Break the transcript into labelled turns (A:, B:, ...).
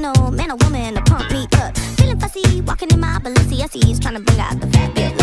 A: man oh or woman to pump me up. Feeling fussy, walking in my Balenciagas, trying to bring out the fat bit.